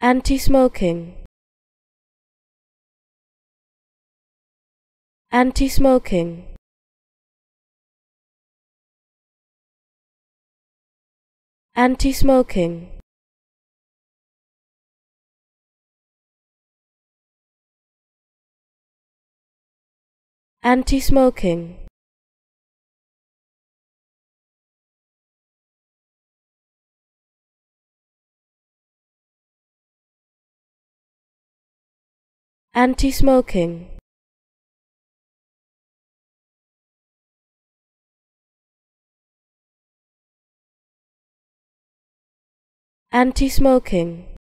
anti-smoking. Anti-smoking. Anti-smoking. Anti-smoking anti-smoking. Anti-smoking